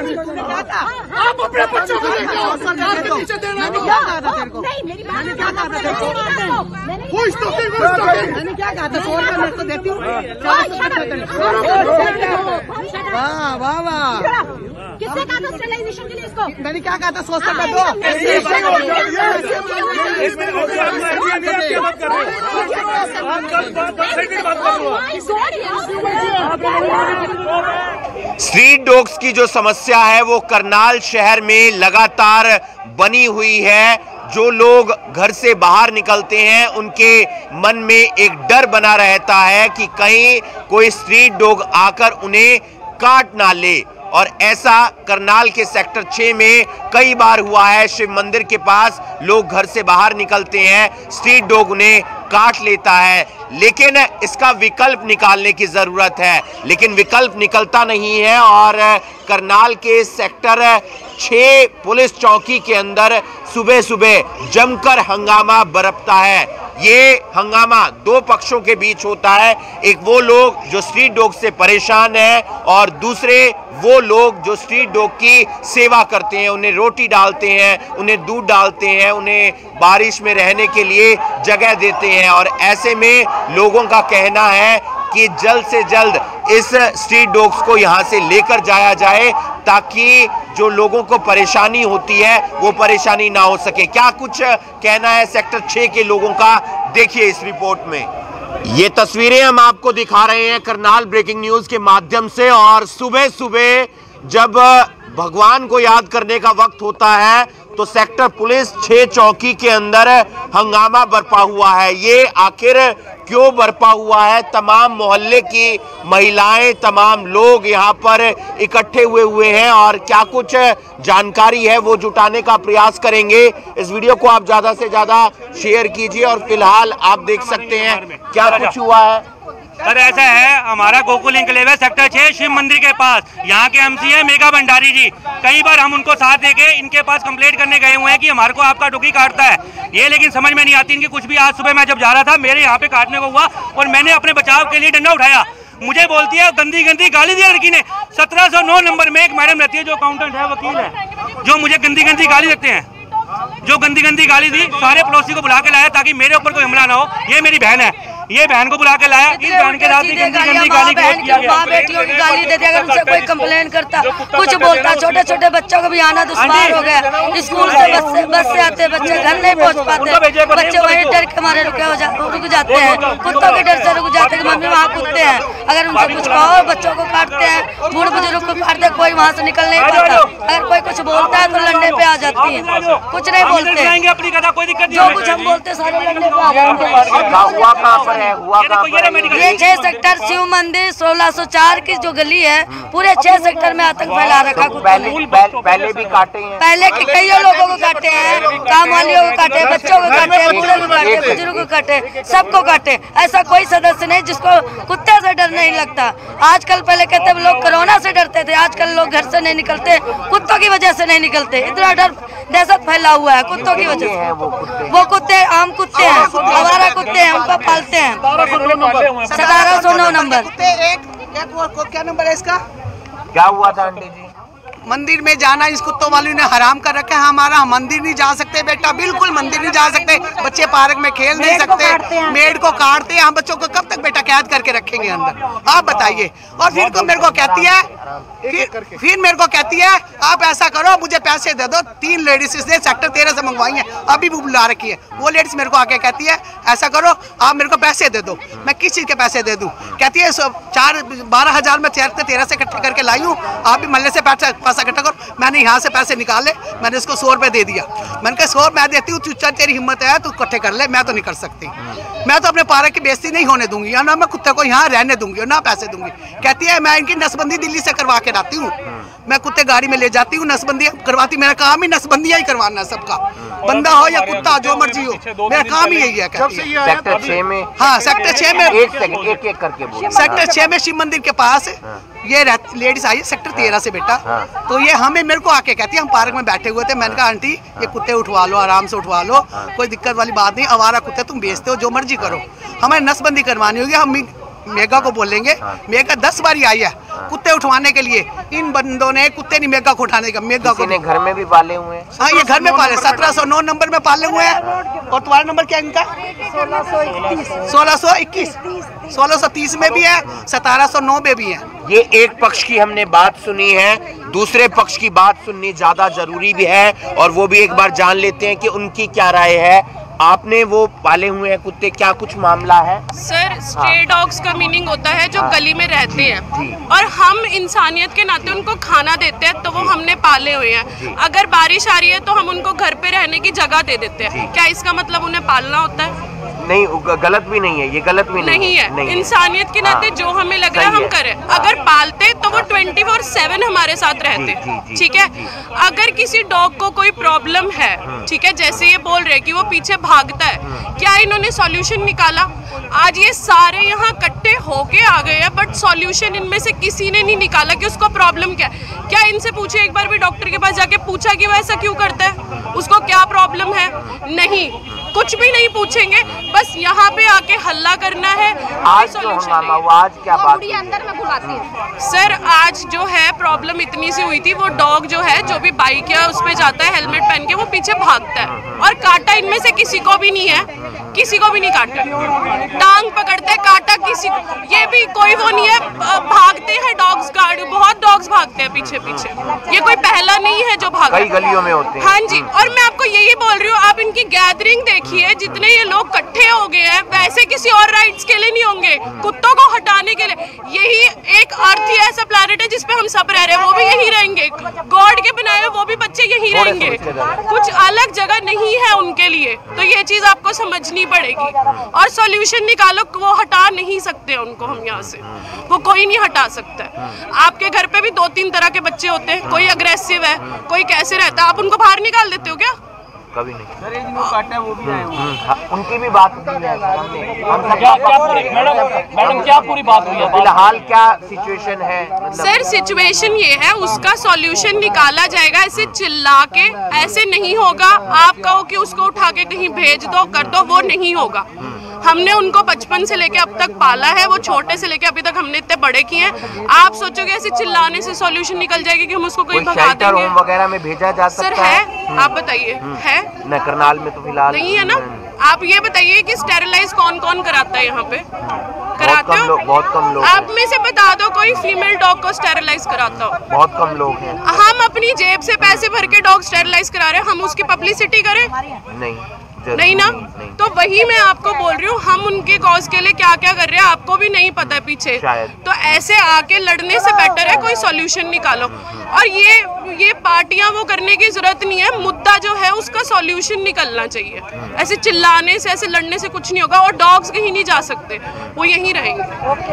आप अपने बच्चों को लेके आओ। सरकार के पीछे देना मैंने क्या कहा था तेरे को? नहीं मेरी बात मैंने क्या कहा था तेरे को? खुश तो खुश तो मैंने क्या कहा था? सौ रुपये मेरे को देती हूँ। था मैंने क्या कहा था सौ रुपये दो स्ट्रीट डॉग्स की जो समस्या है वो करनाल शहर में लगातार बनी हुई है। जो लोग घर से बाहर निकलते हैं, उनके मन में एक डर बना रहता है कि कहीं कोई स्ट्रीट डॉग आकर उन्हें काट ना ले। और ऐसा करनाल के सेक्टर 6 में कई बार हुआ है, शिव मंदिर के पास लोग घर से बाहर निकलते हैं, स्ट्रीट डॉग उन्हें काट लेता है। लेकिन इसका विकल्प निकालने की ज़रूरत है, लेकिन विकल्प निकलता नहीं है और करनाल के सेक्टर छः पुलिस चौकी के अंदर सुबह सुबह जमकर हंगामा बरपता है। ये हंगामा दो पक्षों के बीच होता है। एक वो लोग जो स्ट्रीट डॉग से परेशान है और दूसरे वो लोग जो स्ट्रीट डॉग की सेवा करते हैं, उन्हें रोटी डालते हैं, उन्हें दूध डालते हैं, उन्हें बारिश में रहने के लिए जगह देते हैं। और ऐसे में लोगों का कहना है कि जल्द से जल्द इस स्ट्रीट डॉग्स को यहाँ से लेकर जाया जाए ताकि जो लोगों को परेशानी होती है, वो परेशानी ना हो सके। क्या कुछ कहना है सेक्टर छः के लोगों का? देखिए इस रिपोर्ट में। ये तस्वीरें हम आपको दिखा रहे हैं करनाल ब्रेकिंग न्यूज़ के माध्यम से और सुबह सुबह जब भगवान को याद करने का वक्त होता है तो सेक्टर पुलिस छह चौकी के अंदर हंगामा बरपा हुआ है। ये आखिर क्यों बरपा हुआ है? तमाम मोहल्ले की महिलाएँ, तमाम लोग यहाँ पर इकट्ठे हुए हुए हैं और क्या कुछ जानकारी है वो जुटाने का प्रयास करेंगे। इस वीडियो को आप ज़्यादा से ज़्यादा शेयर कीजिए और फ़िलहाल आप देख सकते हैं। क्या कुछ हुआ है? सर, ऐसा है, हमारा गोकुल इंकलेव है सेक्टर छह, शिव मंदिर के पास। यहाँ के एमसी है मेघा भंडारी जी। कई बार हम उनको साथ देके इनके पास कंप्लेंट करने गए हुए हैं कि हमारे को आपका डुकी काटता है। ये लेकिन समझ में नहीं आती इनकी कुछ भी। आज सुबह मैं जब जा रहा था, मेरे यहाँ पे काटने को हुआ और मैंने अपने बचाव के लिए डंडा उठाया। मुझे बोलती है गंदी गंदी गाली दी लड़की ने। सत्रह सौ नौ नंबर में एक मैडम रहती है, जो अकाउंटेंट है, वकील है, जो मुझे गंदी गंदी गाली देते हैं। जो गंदी गंदी गाली दी, सारे पड़ोसी को बुला के लाया ताकि मेरे ऊपर कोई हमला ना हो। ये मेरी बहन है। ये बहन को बुला के लाया। इस बहन के साथ गंदी गंदी गाली किया गया? माँ बेटियों की गाली देते अगर उनसे कोई कंप्लेन करता। कुछ बोलता छोटे छोटे बच्चों को भी आना दुश्वार हो गया। स्कूल से बस से बस से आते बच्चे घर नहीं पहुँच पाते। बच्चे वहीं डर के मारे रुके हो जा रुक जाते हैं। कुत्तों के डर से रुक जाते हैं मम्मी वहाँ कुत्ते हैं। अगर उनसे कुछ कहो बच्चों को काटते हैं बूढ़ बुज़ुर्ग को काटते कोई वहाँ से निकल नहीं पाता। अगर कोई कुछ बोलता है तो लड़ने पे आ जाती है। कुछ नहीं बोलते। अपनी कथा कोई दिक्कत जो कुछ हम बोलते सारे लड़ने पे आ जाते हैं। है हुआ कहाँ ये छह सेक्टर शिव मंदिर 1604 की जो गली है पूरे छह सेक्टर में आतंक फैला रखा कुत्तों पहले ने। पहले- पहले भी काटे हैं। पहले के कई लोगों को काटे हैं काम वालियों को काटे बच्चों को काटे बूढ़े को काटे बुज़ुर्ग को काटे सबको काटे ऐसा कोई सदस्य नहीं जिसको कुत्ते से डर नहीं लगता। आजकल पहले कहते लोग कोरोना से डरते थे आजकल लोग घर से नहीं निकलते कुत्तों की वजह से नहीं निकलते। इतना डर दहशत फैला हुआ है कुत्तों की वजह से। वो कुत्ते? आम कुत्ते हैं हमारा कुत्ते हैं उनको पालते हैं। सतारह सौ नौ नंबर। एक एक को- क्या नंबर है इसका? क्या हुआ था आंटी जी? मंदिर में जाना इस कुत्तों वालों ने हराम कर रखा है हमारा मंदिर नहीं जा सकते बेटा बिल्कुल मंदिर नहीं जा सकते। बच्चे पार्क में खेल नहीं सकते मेड को काटते हैं हम बच्चों को कब तक बेटा कैद करके रखेंगे अंदर? आप बताइए। और फिर तो मेरे को कहती है फिर फिर मेरे को कहती है आप ऐसा करो मुझे पैसे दे दो तीन लेडीज़ ने सेक्टर तेरह से मंगवाई है अभी भी बुला रखी है। वो लेडीज़ मेरे को आके कहती है ऐसा करो आप मेरे को पैसे दे दो मैं किस चीज़ के पैसे दे दूँ? कहती है चार बारह हज़ार में तेरह तेरह से इकट्ठे करके लाई हूँ आप भी मल्ले से पैसा पैसा इकट्ठा करो। मैंने यहाँ से पैसे निकाले मैंने इसको सौ रुपये दे दिया। मैंने कहा, सौ मैं देती हूँ चुच्चा तेरी हिम्मत है, तू इकट्ठे कर ले, मैं तो नहीं कर सकती। मैं तो अपने पारक की बेइज्जती नहीं होने दूँगी, या ना मैं कुत्ते को यहाँ रहने दूँगी, और ना पैसे दूँगी। कहती है, मैं इनकी नसबंदी दिल्ली से करवा के लाती हूँ। मैं कुत्ते गाड़ी में ले जाती हूँ नसबंदी करवाती। मेरा काम ही नसबंदियाँ ही करवाना है सबका। बंदा हो या कुत्ता जो मर्ज़ी हो। मेरा काम ही यही है सेक्टर छह में हाँ सेक्टर छह में एक एक एक करके सेक्टर छह में शिव मंदिर के पास ये लेडीज़ आई है सेक्टर तेरह से बेटा। हाँ। तो ये हमें मेरे को आके कहती है हम पार्क में बैठे हुए थे। मैंने कहा आंटी ये कुत्ते उठवा लो आराम से उठवा लो। कोई दिक्कत वाली बात नहीं आवारा कुत्ते तुम बेचते हो जो मर्ज़ी करो। हमें नसबंदी करवानी होगी हम मेगा को बोलेंगे। मेगा दस बारी आई है कुत्ते उठवाने के लिए। इन बंदों ने कुत्ते नहीं मेगा को उठाने का मेगा को घर में भी पाले हुए हैं? हाँ ये घर में पाले सत्रह सौ नौ नंबर में पाले हुए हैं। और तुम्हारा नंबर क्या इनका? सोलह सौ इक्कीस। सोलह सौ तीस में भी है सतारह सौ नौ में भी है। ये एक पक्ष की हमने बात सुनी है दूसरे पक्ष की बात सुननी ज़्यादा ज़रूरी भी है और वो भी एक बार जान लेते हैं कि उनकी क्या राय है। आपने वो पाले हुए हैं कुत्ते क्या कुछ मामला है? सर स्ट्रे डॉग्स का मीनिंग होता है जो हाँ। गली में रहते हैं। और हम इंसानियत के नाते उनको खाना देते हैं तो वो हमने पाले हुए हैं। अगर बारिश आ रही है तो हम उनको घर पे रहने की जगह दे देते हैं। क्या इसका मतलब उन्हें पालना होता है? नहीं गलत भी नहीं है ये गलत भी नहीं, नहीं है। है। इंसानियत के नाते हाँ। जो हमें लग रहा है हम है। करें। अगर पालते तो वो ट्वेंटी फोर सेवन हमारे साथ रहते। ठीक है? अगर किसी डॉग को कोई प्रॉब्लम है ठीक है? जैसे ये बोल रहे हैं कि वो पीछे भागता है क्या इन्होंने सॉल्यूशन निकाला? आज ये सारे यहाँ इकट्ठे होके आ गए हैं बट सॉल्यूशन इनमें से किसी ने नहीं निकाला कि उसको प्रॉब्लम क्या है। क्या इनसे पूछे? एक बार भी डॉक्टर के पास जाके पूछा कि वो ऐसा क्यों करता है? उसको क्या प्रॉब्लम है? नहीं। कुछ भी नहीं पूछेंगे बस यहाँ पे आके हल्ला करना है आज है। हुआ आज क्या बात अंदर में बुलाती है। सर आज जो है प्रॉब्लम इतनी सी हुई थी वो डॉग जो है जो भी बाइक या उस पे जाता है हेलमेट पहन के वो पीछे भागता है। और काटा इनमें से किसी को भी नहीं है किसी को भी नहीं काटा। टांग पकड़ते काटा किसी को। ये भी कोई वो नहीं है भागते हैं डॉग्स गाड़ी बहुत डॉग्स भागते हैं पीछे पीछे। ये कोई पहला नहीं है जो भागा कई गलियों में होते हैं। हाँ जी और मैं आपको यही बोल रही हूँ आप इनकी गैदरिंग देखिए जितने ये लोग इकट्ठे हो गए हैं वैसे किसी और राइट्स के लिए नहीं होंगे। कुत्तों को हटाने के लिए। यही एक अर्थ ही ऐसा प्लानट है जिसपे हम सब रह रहे हैं। वो भी यही रहेंगे। गॉड के बनाए वो भी बच्चे यही रहेंगे। कुछ अलग जगह नहीं है उनके लिए। तो ये चीज़ आपको समझनी पड़ेगी। और सॉल्यूशन निकालो वो हटा नहीं सकते उनको हम यहाँ से। वो कोई नहीं हटा सकता। है आपके घर पे भी दो तीन तरह के बच्चे होते हैं। कोई अग्रेसिव है कोई कैसे रहता है। आप उनको बाहर निकाल देते हो क्या? कभी नहीं। सर एक दिन काटा वो भी आए हाँ, उनकी भी बात हुई है सर, हमने हम सब क्या क्या पूरी मैडम मैडम क्या पूरी बात हुई है? फ़िलहाल क्या सिचुएशन है? मतलब सर सिचुएशन ये है उसका सॉल्यूशन निकाला जाएगा ऐसे चिल्ला के ऐसे नहीं होगा। आप कहो कि उसको उठा के कहीं भेज दो कर दो वो नहीं होगा। हमने उनको बचपन से लेके अब तक पाला है वो छोटे से लेके अभी तक हमने इतने बड़े किए हैं। आप सोचोगे ऐसे चिल्लाने से सॉल्यूशन निकल जाएगी कि हम उसको कहीं कोई भगा देंगे? वगैरह में भेजा जा सर सकता है? है। आप बताइए है? न करनाल में तो फ़िलहाल नहीं है ना? हम्म, आप ये बताइए कि स्टेरिलाइज कौन कौन कराता है यहाँ पे? कराते हो? बहुत कम लोग आप में से बता दो कोई फीमेल डॉग को स्टेरिलाइज कराता हो। बहुत कम लोग हैं। हम अपनी जेब से पैसे भर के डॉग स्टेरिलाइज करा रहे हैं हम उसकी पब्लिसिटी करें? नहीं। नहीं ना? नहीं तो वही मैं आपको बोल रही हूँ हम उनके कॉज के लिए क्या क्या कर रहे हैं आपको भी नहीं पता है पीछे तो ऐसे आके लड़ने से बेटर है कोई सॉल्यूशन निकालो। और ये ये पार्टियाँ वो करने की ज़रूरत नहीं है मुद्दा जो है उसका सॉल्यूशन निकलना चाहिए। ऐसे चिल्लाने से ऐसे लड़ने से कुछ नहीं होगा और डॉग्स कहीं नहीं जा सकते वो यहीं रहेंगे।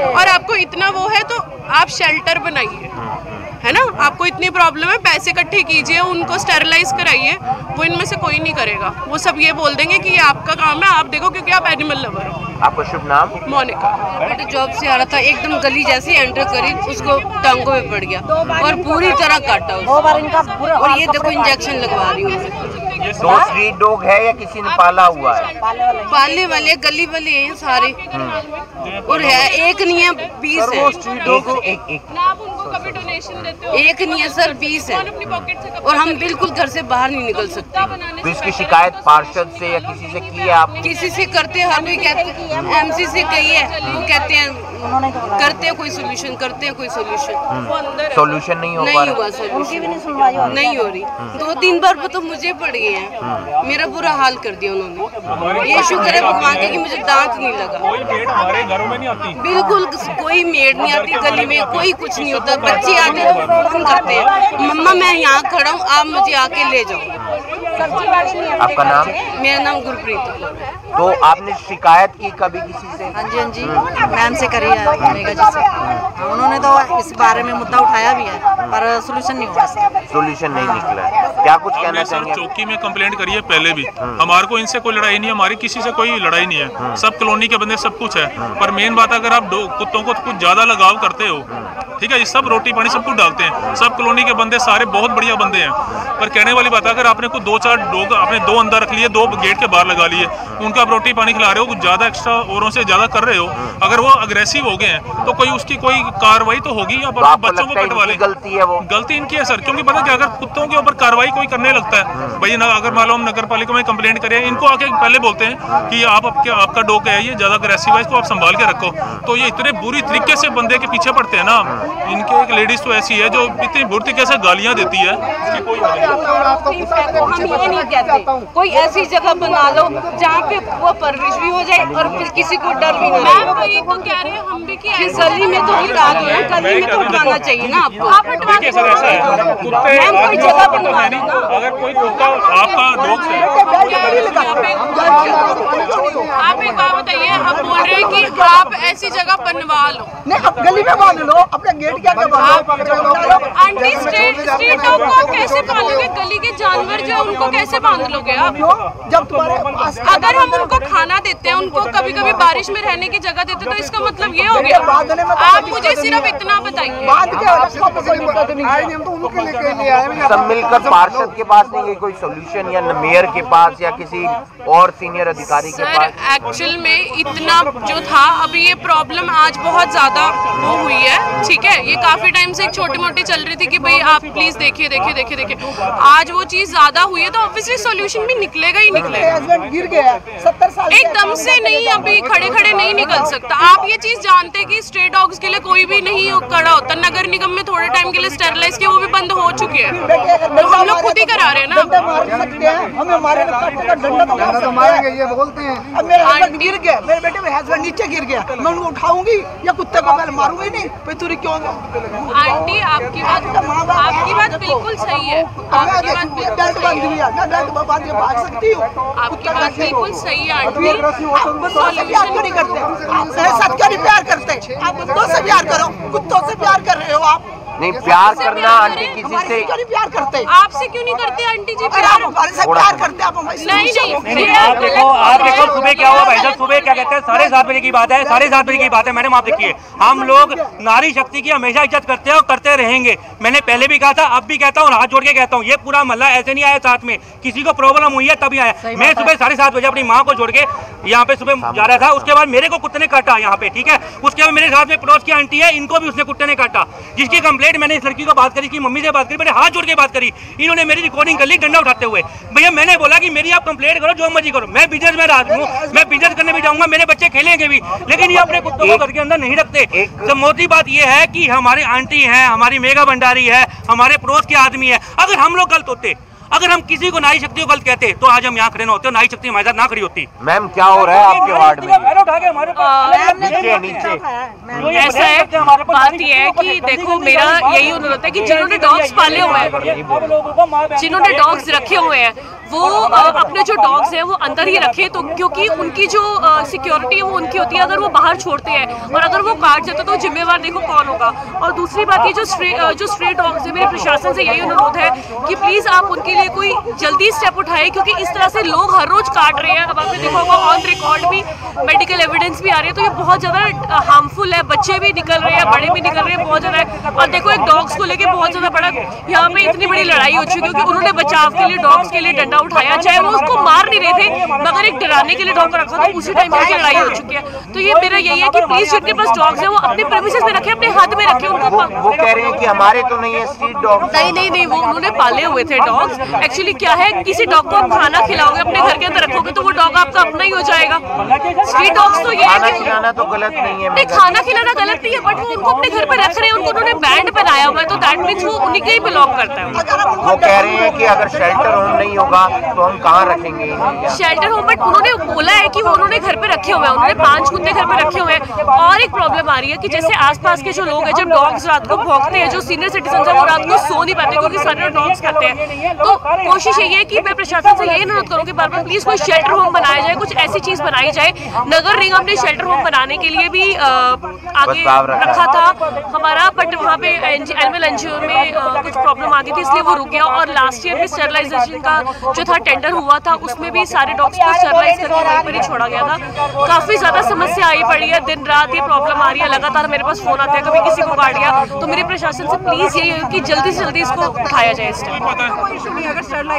और आपको इतना वो है तो आप शेल्टर बनाइए। ना आपको इतनी प्रॉब्लम है पैसे इकट्ठे कीजिए उनको स्टेरिलाइज कराइए वो इनमें से कोई नहीं करेगा। वो सब ये बोल देंगे कि ये आपका काम है आप देखो क्योंकि आप एनिमल लवर हो। आपका शुभ नाम? मोनिका। बेटा जॉब से आ रहा था एकदम गली जैसी एंटर करी उसको टांगों में पड़ गया और पूरी तरह काटा उसको और ये देखो इंजेक्शन लगवा रही हूँ। दो स्ट्रीट डॉग है या किसी ने पाला हुआ है? पालने वाले गली वाले हैं सारे। और है एक नहीं है बीस है। एक एक एक। ना आप उनको कभी डोनेशन देते हो? एक नहीं है सर बीस है। से और हम बिल्कुल घर से बाहर नहीं निकल सकते। तो इसकी शिकायत पार्षद से या किसी से की है आपने? किसी से करते हैं हर कोई कहते एमसी से कही है। वो कहते हैं करते हैं कोई सोल्यूशन करते हैं कोई सोल्यूशन सॉल्यूशन नहीं हो नहीं हुआ सोल्यूशन नहीं हो रही। दो तीन बार वो तो मुझे पड़ गए हैं। मेरा बुरा हाल कर दिया उन्होंने। ये शुक्र है भगवान का कि मुझे दांत नहीं लगा। हमारे घरों में नहीं आती? बिल्कुल कोई मेड नहीं आती गली में कोई कुछ नहीं होता। बच्चे आते तो फ़ोन करते हैं मम्मा मैं यहाँ खड़ा हूँ आप मुझे आके ले जाओ। आपका नाम? मेरा नाम गुरप्रीत तो आपने शिकायत की कभी किसी से? हाँ जी हाँ जी। मैम से करी है मेगा जी से। हाँ, उन्होंने तो इस बारे में मुद्दा उठाया भी है पर सोल्यूशन नहीं हुआ सोल्यूशन नहीं निकला है। क्या कुछ कहना हमने सर चाहेंगे? चौकी में कंप्लेंट करी है पहले भी। हमारे को इनसे कोई लड़ाई नहीं है हमारी किसी से कोई लड़ाई नहीं है। सब कॉलोनी के बंदे सब कुछ है। पर मेन बात अगर आप दो- कुत्तों को कुछ ज़्यादा लगाव करते हो ठीक है ये सब रोटी पानी सब कुछ डालते हैं। सब कॉलोनी के बंदे सारे बहुत बढ़िया बंदे हैं। पर कहने वाली बात है अगर आपने कुछ दो चार डॉग आपने दो अंदर रख लिए दो गेट के बाहर लगा लिए उनका आप रोटी पानी खिला रहे हो कुछ ज़्यादा एक्स्ट्रा औरों से ज़्यादा कर रहे हो अगर वो अग्रेसिव हो गए हैं तो कोई उसकी कोई कार्रवाई तो होगी या तो बच्चों को कटवा ले। गलती है वो? गलती इनकी है सर क्योंकि पता क्या अगर कुत्तों के ऊपर कार्रवाई कोई करने लगता है भाई ना अगर मान लो हम नगर पालिका में कंप्लेंट करें इनको आके पहले बोलते हैं कि आप आपके आपका डॉग है ये ज़्यादा अग्रेसिव है इसको आप संभाल के रखो। तो ये इतने बुरी तरीके से बंदे के पीछे पड़ते हैं ना इनके एक लेडीज़ तो ऐसी है जो इतनी बुरी कैसे गालियाँ देती है? कोई हम ये नहीं। कहते कोई ऐसी जगह बना लो जहाँ पे वो परवरिश भी हो जाए और फिर किसी को डर भी ना मैम लगे। वही तो कह रहे हैं हम भी कि गली में तो हटा दो ना गली में तो हटाना चाहिए ना आपको। आप हटवा देखिए सर ऐसा है। कुत्ते कोई जगह तो है अगर कोई कुत्ता आपका डॉग है। आप एक बात बताइए हम बोल रहे हैं कि आप ऐसी जगह बनवा लो। नहीं अब गली में बाँध लो। अपने गेट क्या क्या को कैसे पालोगे? गली के जानवर जो उनको कैसे बाँध लोगे आप? जब तुम्हारे पास अगर हम उनको खाना देते हैं उनको कभी कभी बारिश में रहने की जगह देते तो इसका मतलब ये हो गया। आप मुझे सिर्फ़ इतना बताइए। तो है तो सब मिलकर पार्षद के पास नहीं गई कोई सोल्यूशन या मेयर के पास या किसी और सीनियर अधिकारी के पास? एक्चुअल में इतना जो था अभी ये प्रॉब्लम आज बहुत ज़्यादा वो हुई है। ठीक है? ये काफ़ी टाइम से एक छोटी मोटी चल रही थी कि भाई आप प्लीज़ देखिए देखिए देखिए देखिए। आज वो चीज़ ज़्यादा हुई है तो ऑब्वियसली सॉल्यूशन भी निकलेगा ही निकलेगा। गिर गया सत्तर साल एकदम से नहीं अभी खड़े खड़े नहीं निकल सकता। आप ये चीज़ जानते हैं कि स्ट्रे डॉग्स के लिए कोई भी नहीं खड़ा होता। नगर निगम में थोड़े टाइम के लिए स्टेरलाइज के वो भी बंद हो चुके हैं। तो हम लोग खुद ही करा रहे हैं ना। मार सकते हैं हमें मारे का डंडा तो सकते हैं। ये बोलते हैं। अब मेरे हस्बैंड गिर गया मेरे बेटे मेरे हस्बैंड नीचे गिर गया। मैं उनको उठाऊँगी या कुत्ते को पहले मारूँगी नहीं भाई क्यों आंटी आपकी बात आपकी बात बिल्कुल सही है। आपकी बात बिल्कुल सही है। दिया मैं बेल्ट बाँध के भाग सकती हूँ। आपकी बात बिल्कुल सही है आंटी। आप प्यार क्यों नहीं करते? आप मेरे साथ क्यों नहीं प्यार करते? आप कुत्तों से प्यार करो कुत्तों से प्यार कर रहे हो आप। नहीं प्यार करना आंटी किसी से क्यों नहीं प्यार करते? आपसे क्यों नहीं करते आंटी जी अगर आप प्यार हमारे से प्यार करते आप हमारे नहीं आप देखो आप देखो सुबह क्या हुआ भाई साहब? सुबह क्या कहते हैं? साढ़े सात बजे की बात है साढ़े सात बजे की बात है मैडम आप देखिए। हम लोग नारी शक्ति की हमेशा इज़्ज़त करते हैं और करते रहेंगे। मैंने पहले भी कहा था अब भी कहता हूँ हाथ जोड़ के कहता हूँ ये पूरा मल्ला ऐसे नहीं आया साथ में। किसी को प्रॉब्लम हुई है तभी आया। मैं सुबह साढ़े सात बजे अपनी माँ को जोड़ के यहाँ पे सुबह जा रहा था। उसके बाद मेरे को कुत्ते ने काटा यहाँ पे ठीक है? उसके बाद मेरे साथ में पड़ोस की आंटी है इनको भी उसने कुत्ते ने काटा जिसकी कंप्लेंट मैंने इस लड़की को बात करी कि मम्मी से बात करी मैंने हाथ जोड़ के बात करी। इन्होंने मेरी रिकॉर्डिंग कर ली डंडा उठाते हुए। भैया मैंने बोला कि मेरी आप कंप्लेंट करो जो मर्ज़ी करो। मैं बिज़नेस में आदमी हूँ मैं बिज़नेस करने भी जाऊँगा मेरे बच्चे खेलेंगे भी। लेकिन ये अपने कुत्तों को घर के अंदर नहीं रखते। एक- तो मोटी बात ये है कि हमारी आंटी है हमारी मेगा भंडारी है हमारे पड़ोस के आदमी है। अगर हम लोग गलत होते अगर हम किसी को नारी शक्ति को गलत कहते तो आज हम यहाँ खड़े ना होते और नारी शक्ति हमारे साथ ना खड़ी होती मैम क्या हो रहा है आपके वार्ड में पैर उठा के हमारे ऊपर- नीचे नीचे जो ये ऐसा है बात यह है कि देखो मेरा यही अनुरोध है कि जिन्होंने डॉग्स पाले हुए हैं अब लोगों को मार बहन जिन्होंने डॉग्स रखे हुए हैं वो अपने जो डॉग्स हैं वो अंदर ही रखे तो क्योंकि उनकी जो सिक्योरिटी है। वो उनकी होती है अगर वो बाहर छोड़ते हैं और अगर वो काट जाते तो जिम्मेवार देखो कौन होगा। और दूसरी बात ये जो स्ट्रे जो स्ट्रे डॉग्स है मेरे प्रशासन से यही अनुरोध है कि प्लीज़ आप उनके लिए कोई जल्दी स्टेप उठाए क्योंकि इस तरह से लोग हर रोज काट रहे हैं। अब आपने देखा होगा ऑन रिकॉर्ड भी मेडिकल एविडेंस भी आ रही है तो ये बहुत ज़्यादा हार्मफुल है। बच्चे भी निकल रहे हैं बड़े भी निकल रहे हैं बहुत ज़्यादा और देखो एक डॉग्स को लेकर बहुत ज़्यादा बड़ा यहाँ पे इतनी बड़ी लड़ाई हो चुकी है क्योंकि उन्होंने बचाव के लिए डॉग्स के लिए डंडा उठाया चाहे वो उसको मार नहीं रहे थे मगर एक डराने के लिए डॉग को रखा था उसी टाइम पे लड़ाई हो चुकी है। तो ये मेरा यही है कि प्लीज़ जिनके पास डॉग्स है वो अपने प्रेमिसेस में रखे अपने हाथ में रखे उनको वो कह रहे हैं कि हमारे तो नहीं है स्ट्रीट डॉग नहीं नहीं नहीं वो उन्होंने पाले हुए थे डॉग्स एक्चुअली क्या है किसी डॉग को आप खाना खिलाओगे अपने घर के अंदर रखोगे तो वो डॉग आपका अपना ही हो जाएगा। स्ट्रीट डॉग्स तो ये है खाना खिलाना तो गलत नहीं है नहीं खाना खिलाना गलत नहीं है बट वो उनको अपने घर पे रख रहे हैं उनको उन्होंने बैंड पहनाया हुआ है तो दैट मीन्स वो उन्हीं के ही बिलोंग करता है। वो कह रहे हैं कि अगर शेल्टर होम नहीं होगा तो हम कहाँ रखेंगे? शेल्टर होम बट उन्होंने बोला है कि वो उन्होंने घर पे रखे हुए हैं। उन्होंने पाँच कुत्ते घर पे रखे हुए हैं। और एक प्रॉब्लम आ रही है कि जैसे आसपास के जो लोग हैं जब डॉग्स रात को भौंकते हैं जो सीनियर सिटीजन है वो रात को सो नहीं पाते क्योंकि सारे डॉग्स करते हैं। तो कोशिश यही है कि मैं प्रशासन से यही अनुरोध करूँ कि बार बार प्लीज़ कोई शेल्टर होम बनाया जाए कुछ ऐसी चीज़ बनाई जाए। नगर निगम ने शेल्टर होम बनाने के लिए भी आगे रखा था। हमारा बट वहाँ पे एनिमल एनजीओ में कुछ प्रॉब्लम आ गई थी इसलिए वो रुक गया। और लास्ट ईयर भी स्टेरलाइजेशन का जो था टेंडर हुआ था, उसमें भी सारे डॉग्स को स्टेरलाइज करके वहीं पर ही छोड़ा गया था। काफ़ी ज़्यादा समस्या आई पड़ी है, दिन रात ये प्रॉब्लम आ रही है, लगातार मेरे पास फ़ोन आते हैं, कभी किसी को काट गया तो मेरे प्रशासन से प्लीज़ यही है कि जल्दी से जल्दी इसको उठाया जाए इस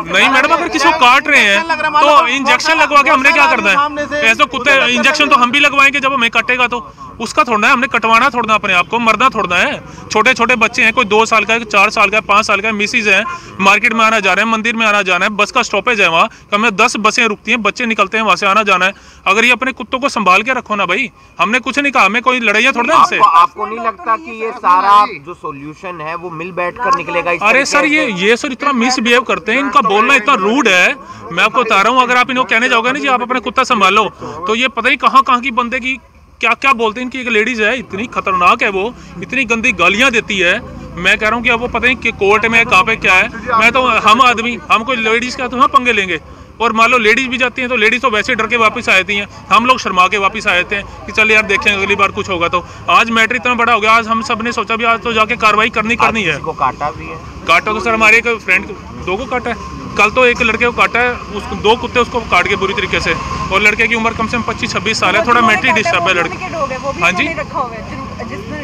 नहीं, मैडम, अगर किसी को काट रहे हैं तो इंजेक्शन लगवा के हमने क्या करना है? ऐसे कुत्ते इंजेक्शन तो हम भी लगवाएँगे जब हमें कटेगा तो। उसका थोड़ा है हमने कटवाना थोड़ा अपने आप को मरना थोड़ा है। छोटे छोटे बच्चे हैं कोई दो साल का है चार साल का है पाँच साल का मिसिज है मार्केट में आना जा रहे हैं मंदिर में आना जाना है बस का स्टॉपेज है वहाँ कम में दस बसें रुकती हैं बच्चे निकलते हैं वहाँ से आना जाना है। अगर ये अपने कुत्तों को संभाल के रखो ना भाई हमने कुछ नहीं कहा हमें कोई लड़ाइयाँ थोड़ा ना इनसे आपको आपको नहीं लगता कि ये सारा जो सोल्यूशन है वो मिल बैठ कर निकलेगा अरे सर ये ये सर इतना मिसबिहेव करते हैं इनका बोलना इतना रूड है। मैं आपको बता रहा हूँ अगर आप इनको कहने जाओगे ना जी आप अपने कुत्ता संभालो तो ये पता नहीं कहाँ कहाँ की बंदे की क्या क्या बोलते हैं? इनकी एक लेडीज़ है इतनी खतरनाक है वो इतनी गंदी गालियाँ देती है। मैं कह रहा हूँ कि अब वो पता नहीं कि कोर्ट में कहाँ पे क्या है। मैं तो हम आदमी हम कोई लेडीज़ का तो हम पंगे लेंगे। और मान लो लेडीज़ भी जाती हैं तो लेडीज़ तो वैसे डर के वापस आ जाती हैं। हम लोग शर्मा के वापस आ जाते हैं कि चल यार देखें अगली बार कुछ होगा तो। आज मैटर इतना बड़ा हो गया आज हम सबने सोचा भी आज तो जाके कार्रवाई करनी करनी है। काटा भी है। काटा तो सर हमारे एक फ्रेंड दो को काटा है। कल तो एक लड़के को काटा है उसको दो कुत्ते उसको काट के बुरी तरीके से। और लड़के की उम्र कम से कम पच्चीस छब्बीस साल है थोड़ा मेंटली डिस्टर्ब है लड़के। हाँ? जी।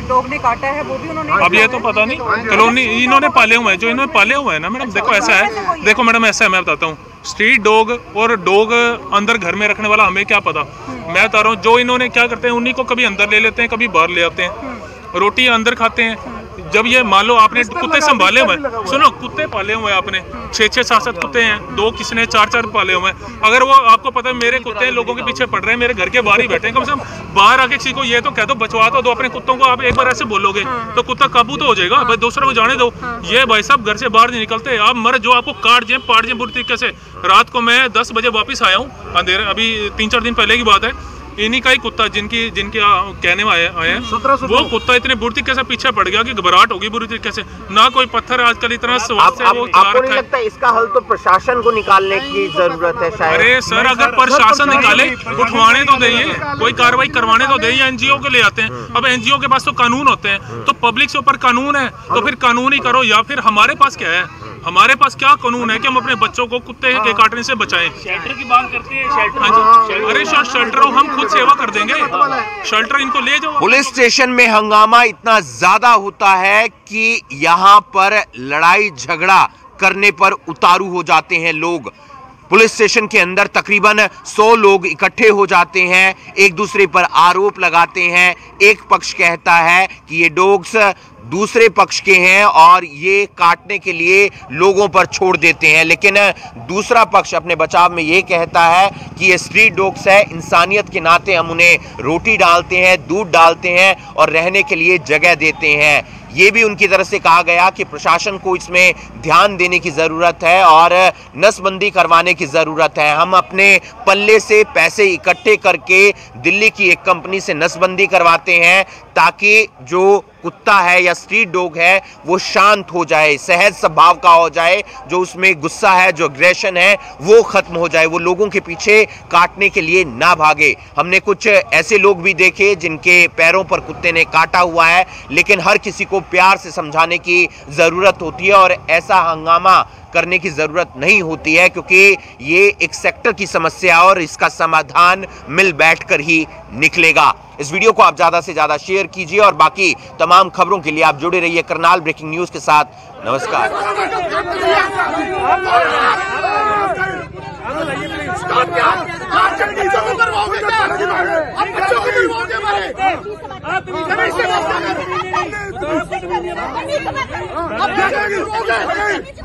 डॉग ने काटा है वो भी उन्होंने अब ये तो पता नहीं। कॉलोनी इन्होंने पाले हुए हैं जो इन्होंने पाले हुए हैं ना मैडम देखो ऐसा है। देखो मैडम ऐसा है मैं बताता हूँ। स्ट्रीट डॉग और डॉग अंदर घर में रखने वाला हमें क्या पता? मैं बता रहा हूँ जो इन्होंने क्या करते हैं उन्हीं को कभी अंदर ले लेते हैं कभी बाहर ले आते हैं। रोटी अंदर खाते हैं जब ये मान लो आपने कुत्ते संभाले हुए सुनो कुत्ते पाले हुए आपने। छः छः सात सात कुत्ते हैं। दो किसने चार चार पाले हुए हैं। अगर वो आपको पता है मेरे कुत्ते लोगों के पीछे पड़ रहे हैं मेरे घर के बाहर ही बैठे हैं। कम से कम बाहर आके किसी को ये तो कह दो बचवा तो दो अपने कुत्तों को। आप एक बार ऐसे बोलोगे तो कुत्ता काबू तो हो जाएगा। भाई दूसरे को जाने दो। ये भाई साहब घर से बाहर नहीं निकलते। आप मर जो आपको काट जाए पाट जाए बुरी तरीके से। रात को मैं दस बजे वापस आया हूँ। अंधेरा अभी तीन चार दिन पहले की बात है। इन्हीं का ही कुत्ता जिनकी जिनके कहने में आए आए हैं। वो कुत्ता इतने बुरी तरीके से पीछे पड़ गया कि घबराहट होगी बुरी तरीके से? ना कोई पत्थर आजकल इतना आप, आप, वो आपको नहीं है। लगता इसका हल तो प्रशासन को निकालने की ज़रूरत है शायद? अरे सर अगर प्रशासन निकाले उठवाने तो देइए कोई कार्रवाई करवाने तो देइए एनजीओ के ले आते हैं। अब एनजीओ के पास तो कानून होते हैं तो पब्लिक से ऊपर कानून है तो फिर कानून ही करो या फिर हमारे पास क्या है? हमारे पास क्या कानून है कि हम अपने बच्चों को कुत्ते के काटने से बचाएँ? शेल्टर की बात करते हैं शेल्टर हाँ जी। अरे शेल्टर हम खुद सेवा कर देंगे। शेल्टर इनको ले जाओ। पुलिस स्टेशन में हंगामा इतना ज़्यादा होता है कि यहाँ पर लड़ाई झगड़ा करने पर उतारू हो जाते हैं लोग। पुलिस स्टेशन के अंदर तकरीबन 100 लोग इकट्ठे हो जाते हैं, एक दूसरे पर आरोप लगाते हैं। एक पक्ष कहता है कि ये डॉग्स दूसरे पक्ष के हैं और ये काटने के लिए लोगों पर छोड़ देते हैं। लेकिन दूसरा पक्ष अपने बचाव में ये कहता है कि ये स्ट्रीट डॉग्स है, इंसानियत के नाते हम उन्हें रोटी डालते हैं, दूध डालते हैं और रहने के लिए जगह देते हैं। ये भी उनकी तरफ़ से कहा गया कि प्रशासन को इसमें ध्यान देने की ज़रूरत है और नसबंदी करवाने की ज़रूरत है। हम अपने पल्ले से पैसे इकट्ठे करके दिल्ली की एक कंपनी से नसबंदी करवाते हैं। ताकि जो कुत्ता है या स्ट्रीट डॉग है, वो शांत हो जाए, सहज स्वभाव का हो जाए, जो उसमें गुस्सा है, जो अग्रेशन है, वो खत्म हो जाए, वो लोगों के पीछे काटने के लिए ना भागे। हमने कुछ ऐसे लोग भी देखे जिनके पैरों पर कुत्ते ने काटा हुआ है, लेकिन हर किसी को प्यार से समझाने की ज़रूरत होती है और ऐसा हंगामा करने की ज़रूरत नहीं होती है, क्योंकि ये एक सेक्टर की समस्या और इसका समाधान मिल बैठकर ही निकलेगा। इस वीडियो को आप ज़्यादा से ज़्यादा शेयर कीजिए और बाकी तमाम खबरों के लिए आप जुड़े रहिए करनाल ब्रेकिंग न्यूज़ के साथ। नमस्कार।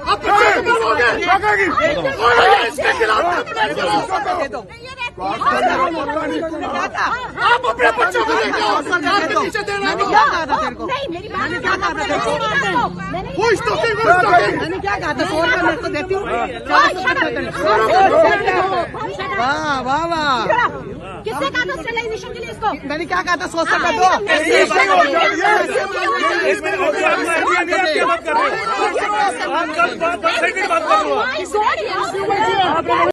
आप आप अपने बच्चों को सरकार के पीछे देना नहीं मेरी बात क्या कहा था वो स्टॉकिंग वो स्टॉकिंग मैंने क्या कहा था? सौ रुपये मैं तो देती हूँ। वाह वाह वाह। किसने कहा था स्टेलाइजेशन के लिए इसको मैंने क्या कहा था सौ कर दो हो